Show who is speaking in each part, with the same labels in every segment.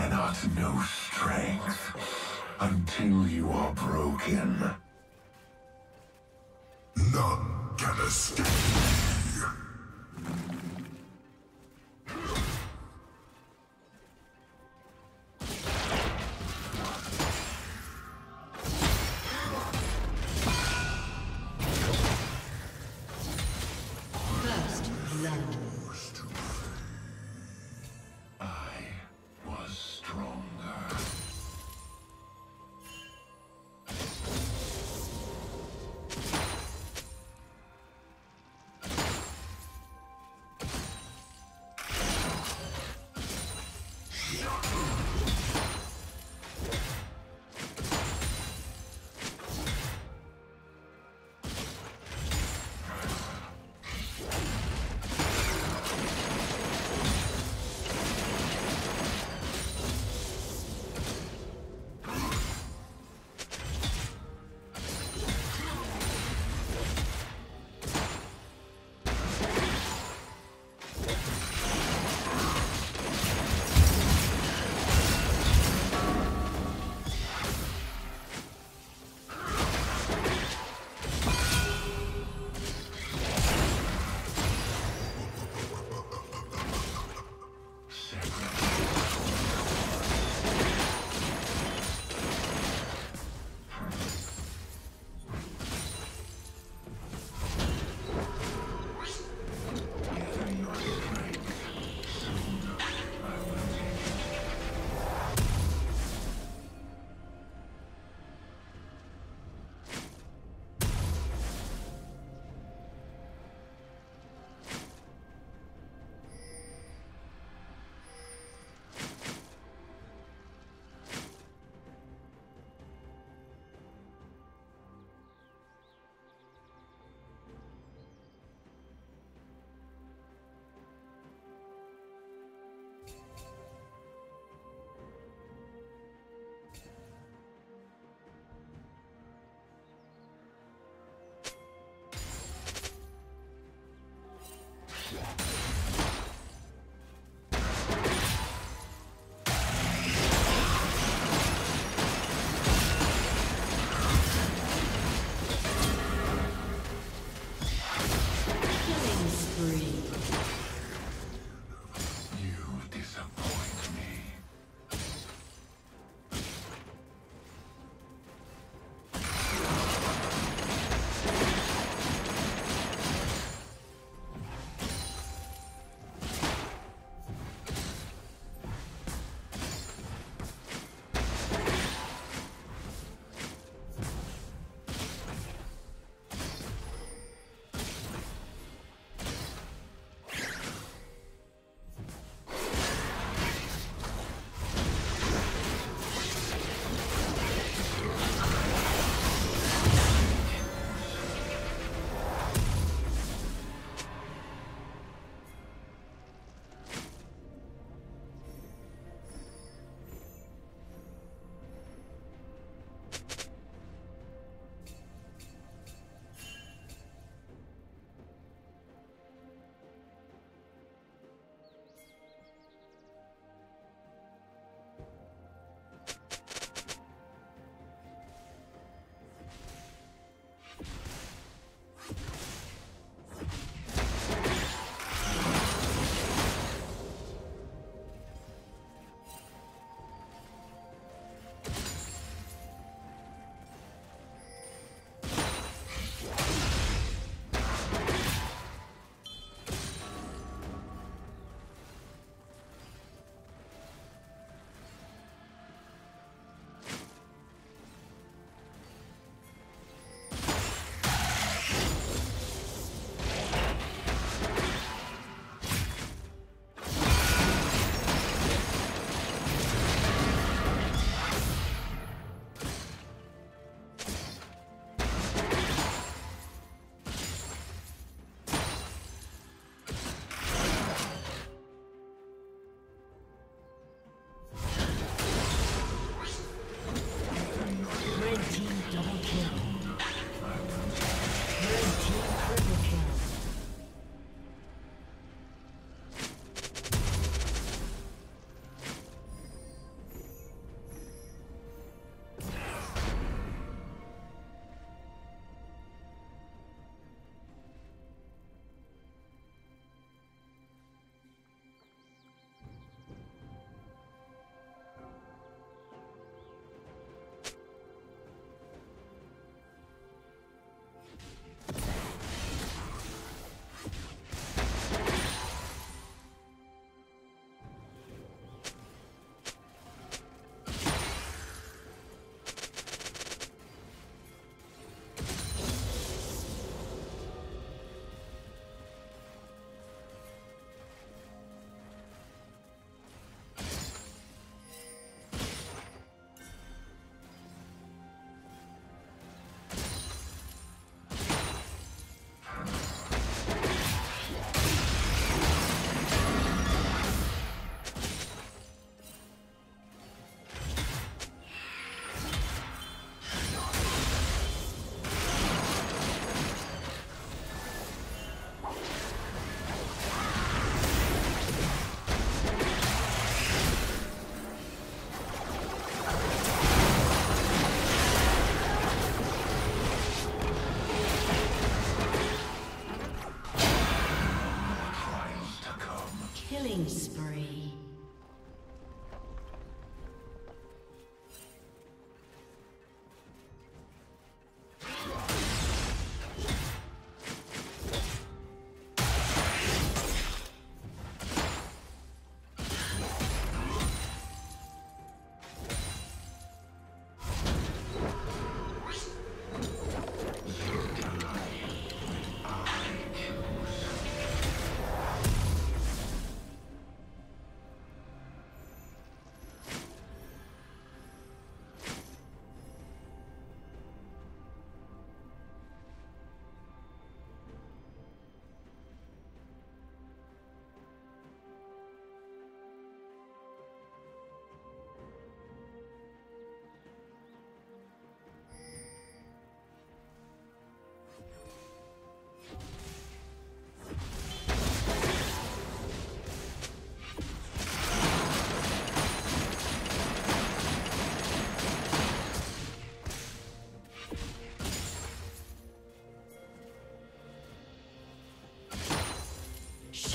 Speaker 1: cannot know strength until you are broken. None can escape me.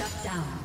Speaker 1: Shut
Speaker 2: down.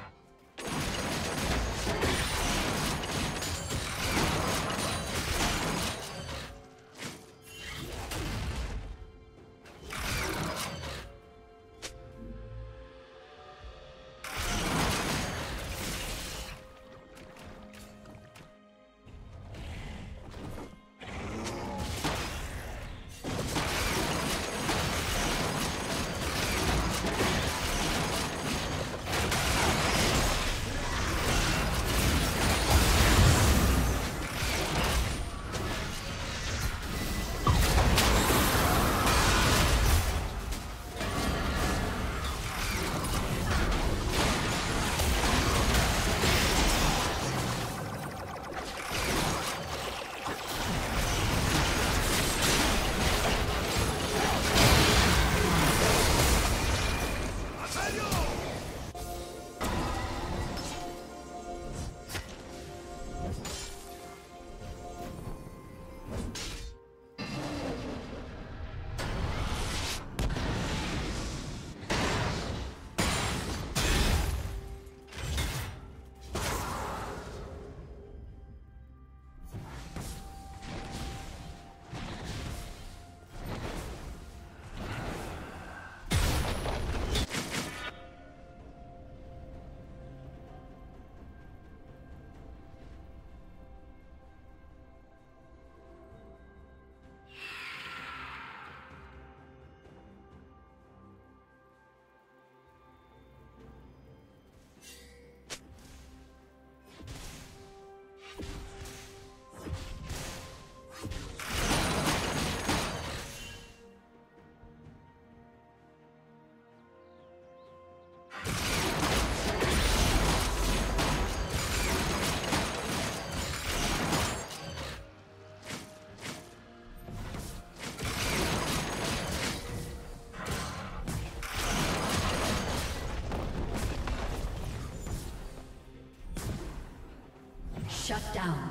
Speaker 2: Down.